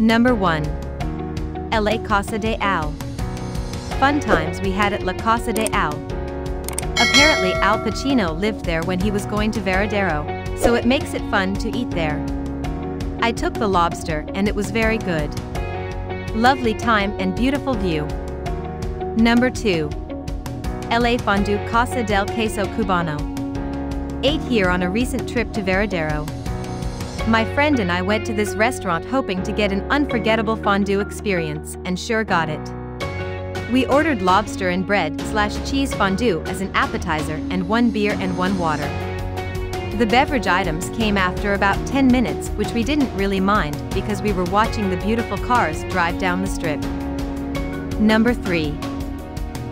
Number 1. LA Casa de Al. Fun times we had at La Casa de Al. Apparently Al Pacino lived there when he was going to Varadero, so it makes it fun to eat there. I took the lobster and it was very good. Lovely time and beautiful view. Number 2. LA Fondue Casa del Queso Cubano. Ate here on a recent trip to Varadero. My friend and I went to this restaurant hoping to get an unforgettable fondue experience, and sure got it. We ordered lobster and bread slash cheese fondue as an appetizer and one beer and one water. The beverage items came after about 10 minutes which we didn't really mind because we were watching the beautiful cars drive down the strip. Number 3.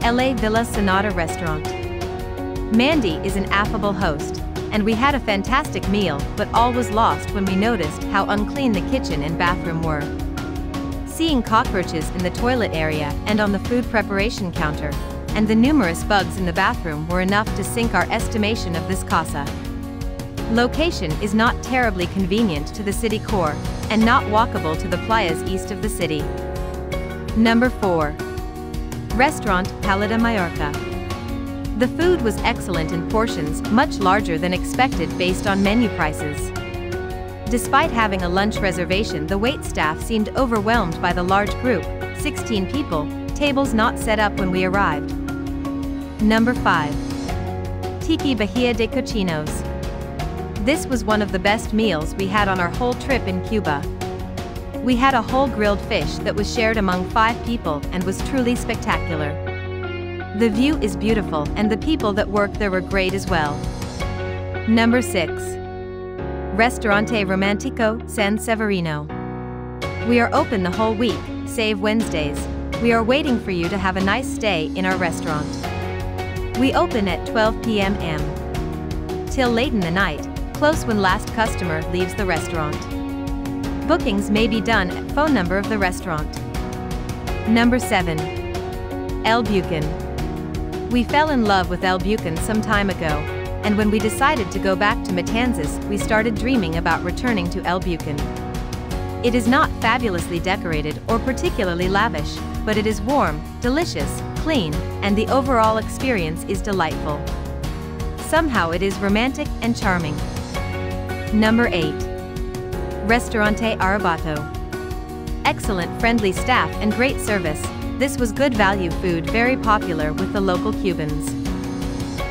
LA Villa Sonata Restaurant. Mandy is an affable host, and we had a fantastic meal but all was lost when we noticed how unclean the kitchen and bathroom were. Seeing cockroaches in the toilet area and on the food preparation counter, and the numerous bugs in the bathroom were enough to sink our estimation of this casa. Location is not terribly convenient to the city core, and not walkable to the playas east of the city. Number 4. Restaurant Paleta Mallorca. The food was excellent in portions much larger than expected based on menu prices. Despite having a lunch reservation the wait staff seemed overwhelmed by the large group, 16 people, tables not set up when we arrived. Number 5. Tiki Bahia de Cochinos. This was one of the best meals we had on our whole trip in Cuba. We had a whole grilled fish that was shared among five people and was truly spectacular. The view is beautiful and the people that work there were great as well. Number 6. Restaurante Romantico San Severino. We are open the whole week, save Wednesdays. We are waiting for you to have a nice stay in our restaurant. We open at 12 p.m. Till late in the night, close when last customer leaves the restaurant. Bookings may be done at phone number of the restaurant. Number 7. El Buchan. We fell in love with El Buchan some time ago, and when we decided to go back to Matanzas, we started dreaming about returning to El Buchan. It is not fabulously decorated or particularly lavish, but it is warm, delicious, clean, and the overall experience is delightful. Somehow it is romantic and charming. Number 8. Restaurante Arabato. Excellent friendly staff and great service, this was good value food very popular with the local Cubans.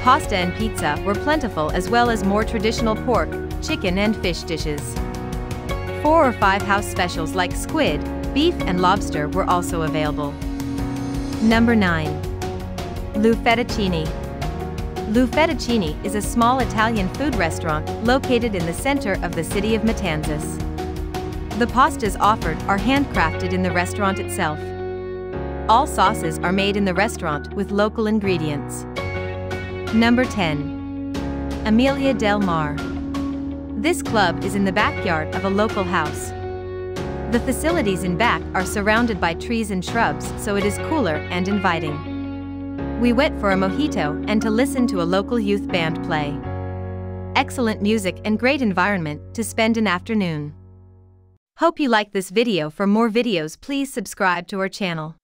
Pasta and pizza were plentiful as well as more traditional pork, chicken and fish dishes. Four or five house specials like squid, beef and lobster were also available. Number 9. Lu Fettuccini. Lu Fettuccini is a small Italian food restaurant located in the center of the city of Matanzas. The pastas offered are handcrafted in the restaurant itself. All sauces are made in the restaurant with local ingredients. Number 10. Amelia Del Mar. This club is in the backyard of a local house. The facilities in back are surrounded by trees and shrubs so it is cooler and inviting. We went for a mojito and to listen to a local youth band play. Excellent music and great environment to spend an afternoon. Hope you like this video for more videos please subscribe to our channel.